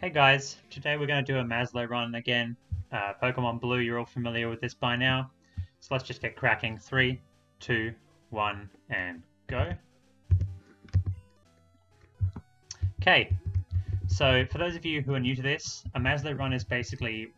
Hey guys, today we're going to do a Maslow run again. Uh, Pokemon Blue, you're all familiar with this by now. So let's just get cracking. Three, two, one, and go. Okay, so for those of you who are new to this, a Maslow run is basically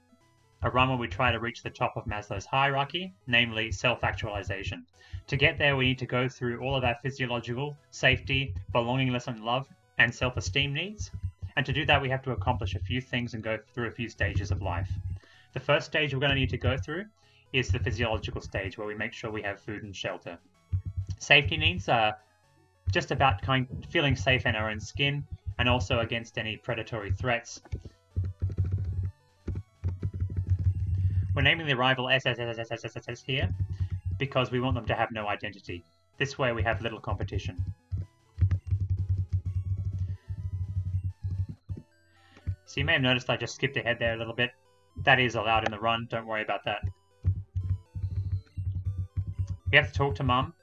a run where we try to reach the top of Maslow's hierarchy, namely self-actualization. To get there, we need to go through all of our physiological, safety, belongingness and love, and self-esteem needs. And to do that, we have to accomplish a few things and go through a few stages of life. The first stage we're going to need to go through is the physiological stage where we make sure we have food and shelter. Safety needs are just about kind feeling safe in our own skin and also against any predatory threats. We're naming the rival SSSSSSS here because we want them to have no identity. This way we have little competition. So you may have noticed I just skipped ahead there a little bit. That is allowed in the run, don't worry about that. We have to talk to Mum,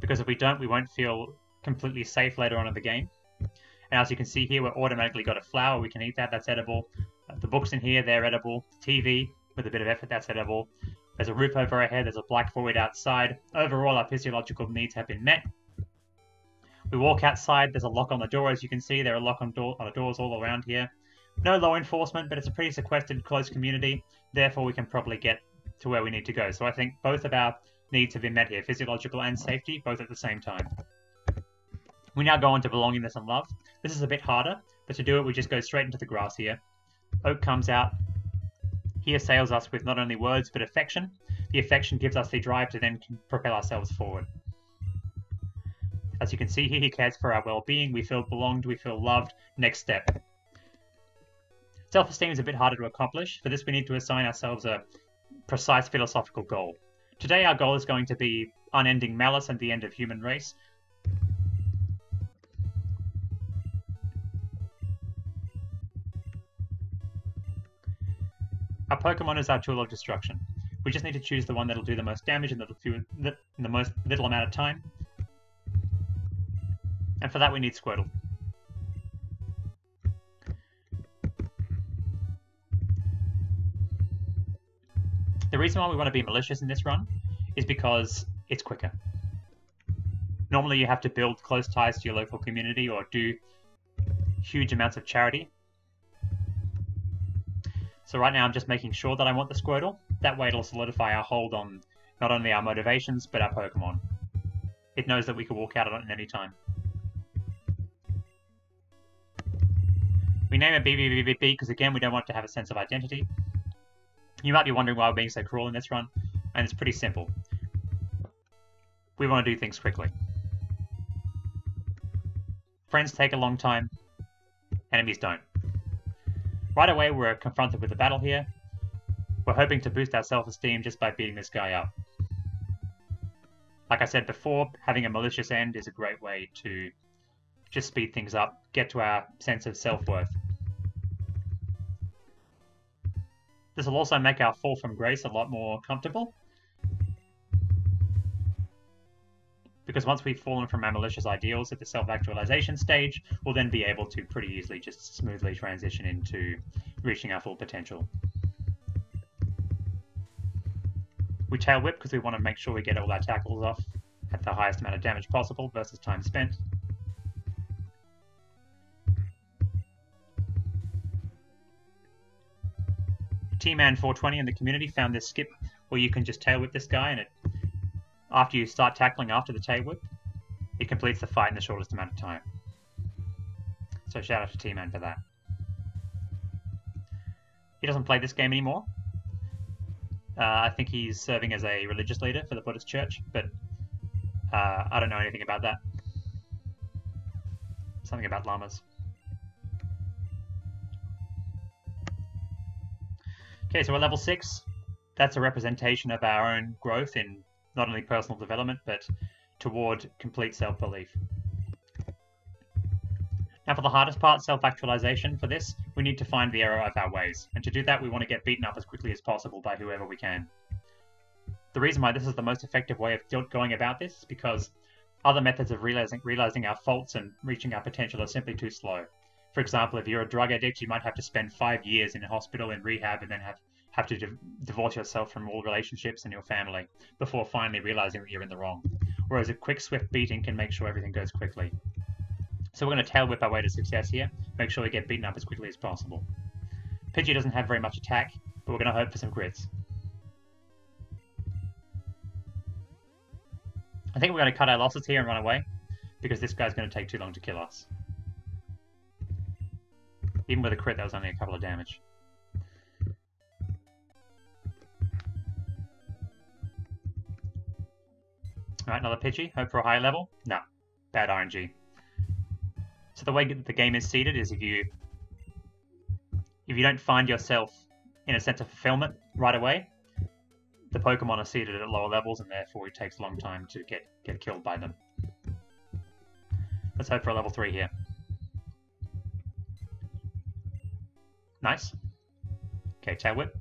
because if we don't, we won't feel completely safe later on in the game. And as you can see here, we're automatically got a flower, we can eat that, that's edible. Uh, the books in here, they're edible. The TV, with a bit of effort, that's edible. There's a roof over our head, there's a black void outside. Overall, our physiological needs have been met. We walk outside, there's a lock on the door, as you can see, there are lock on, door on the doors all around here. No law enforcement, but it's a pretty sequestered, close community. Therefore, we can probably get to where we need to go. So I think both of our needs have been met here, physiological and safety, both at the same time. We now go on to belongingness and love. This is a bit harder, but to do it, we just go straight into the grass here. Oak comes out. He assails us with not only words, but affection. The affection gives us the drive to then propel ourselves forward. As you can see here, he cares for our well-being. We feel belonged, we feel loved. Next step. Self-esteem is a bit harder to accomplish. For this, we need to assign ourselves a precise philosophical goal. Today, our goal is going to be unending malice and the end of human race. Our Pokemon is our tool of destruction. We just need to choose the one that'll do the most damage in the, few, in the most little amount of time. And for that, we need Squirtle. The reason why we want to be malicious in this run is because it's quicker. Normally you have to build close ties to your local community or do huge amounts of charity. So right now I'm just making sure that I want the Squirtle. That way it'll solidify our hold on not only our motivations, but our Pokemon. It knows that we can walk out on it at any time. We name it BBBBB because again we don't want to have a sense of identity. You might be wondering why we're being so cruel in this run, and it's pretty simple. We want to do things quickly. Friends take a long time, enemies don't. Right away, we're confronted with a battle here. We're hoping to boost our self-esteem just by beating this guy up. Like I said before, having a malicious end is a great way to just speed things up, get to our sense of self-worth. This will also make our fall from grace a lot more comfortable. Because once we've fallen from our malicious ideals at the self-actualization stage, we'll then be able to pretty easily just smoothly transition into reaching our full potential. We tail whip because we want to make sure we get all our tackles off at the highest amount of damage possible versus time spent. T-Man420 in the community found this skip where you can just tail whip this guy and it after you start tackling after the tail whip, it completes the fight in the shortest amount of time. So shout out to T-Man for that. He doesn't play this game anymore. Uh, I think he's serving as a religious leader for the Buddhist church, but uh, I don't know anything about that. Something about llamas. Okay, so we're level 6. That's a representation of our own growth in not only personal development, but toward complete self-belief. Now for the hardest part, self-actualization, for this, we need to find the error of our ways. And to do that, we want to get beaten up as quickly as possible by whoever we can. The reason why this is the most effective way of going about this is because other methods of realizing, realizing our faults and reaching our potential are simply too slow. For example, if you're a drug addict, you might have to spend five years in a hospital in rehab and then have have to divorce yourself from all relationships and your family before finally realizing that you're in the wrong. Whereas a quick, swift beating can make sure everything goes quickly. So we're going to tail whip our way to success here, make sure we get beaten up as quickly as possible. Pidgey doesn't have very much attack, but we're going to hope for some crits. I think we're going to cut our losses here and run away, because this guy's going to take too long to kill us. Even with a crit, that was only a couple of damage. Alright, another Pidgey. Hope for a high level. No. Bad RNG. So the way the game is seeded is if you if you don't find yourself in a sense of fulfillment right away, the Pokemon are seeded at lower levels and therefore it takes a long time to get, get killed by them. Let's hope for a level 3 here. Nice. Okay, Tail Whip.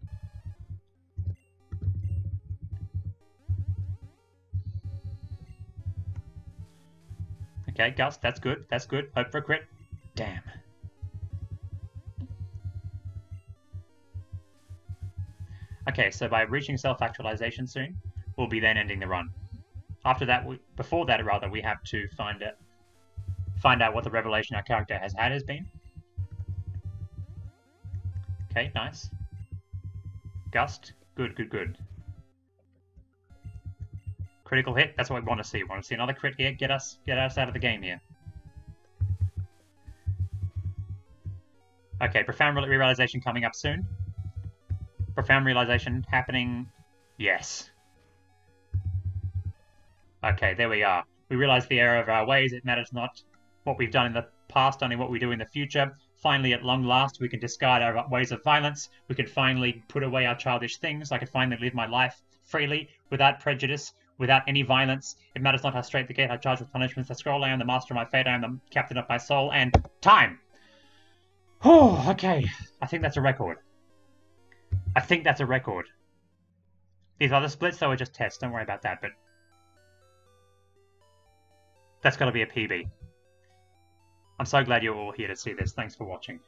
Okay, Gust, that's good, that's good. Hope for a crit. Damn. Okay, so by reaching self-actualization soon, we'll be then ending the run. After that, we, before that rather, we have to find it, find out what the revelation our character has had has been. Okay, nice. Gust, good, good, good. Critical hit, that's what we want to see. We want to see another crit here, get us get us out of the game here. Okay, profound realization coming up soon. Profound realization happening. Yes. Okay, there we are. We realize the error of our ways. It matters not what we've done in the past, only what we do in the future. Finally, at long last, we can discard our ways of violence. We can finally put away our childish things. I can finally live my life freely, without prejudice, without any violence. It matters not how strait the gate I charge with punishments. I scroll, I am the master of my fate, I am the captain of my soul, and time! Oh, okay. I think that's a record. I think that's a record. These other splits, though, are just tests. Don't worry about that, but... That's got to be a PB. I'm so glad you're all here to see this. Thanks for watching.